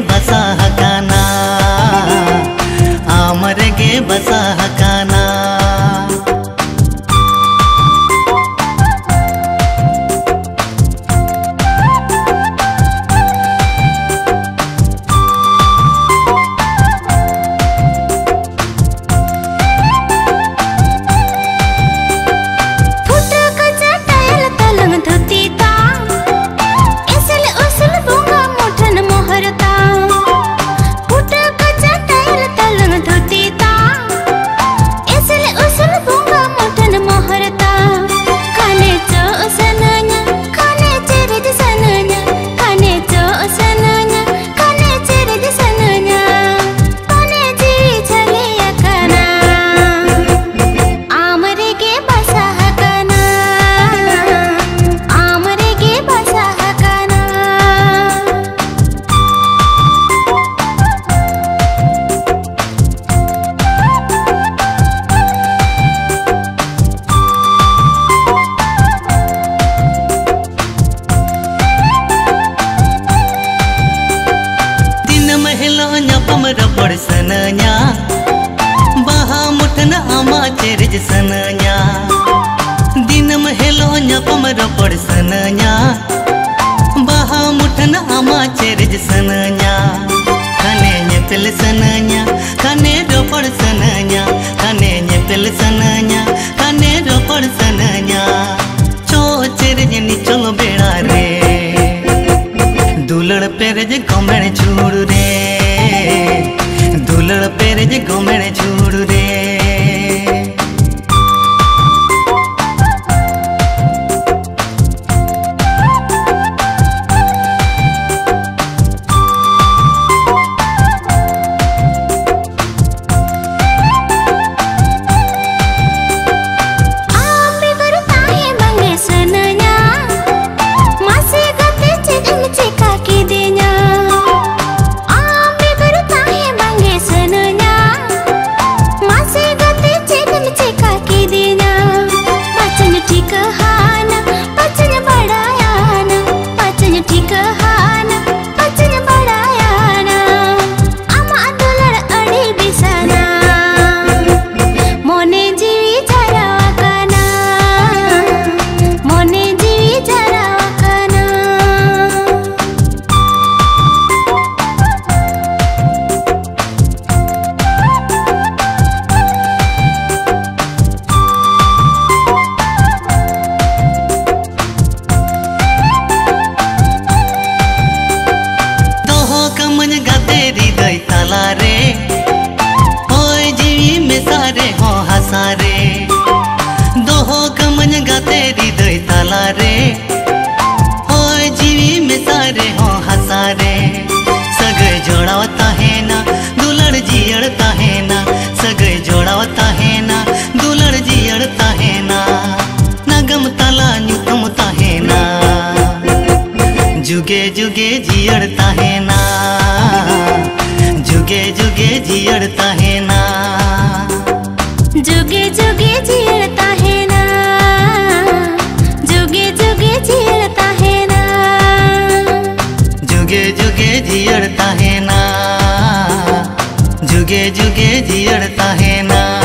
बसा हकाना। आमर के बसा रबड सनन्या। बाहा मुठन आमा चेरज सनन्या। दिनम हेलो न्यापम रबड सनन्या। बाहा मुठन आमा चेरज सनन्या। खने न्यतल सनन्या। घूमने छोड़ जुगे जुगे जियड़ता है ना। जुगे जुगे जियड़ता है ना। जुगे जुगे जियड़ता है ना। जुगे जुगे जियड़ता है ना। जुगे जुगे जियड़ता है ना। जुगे जुगे जियड़ता है ना।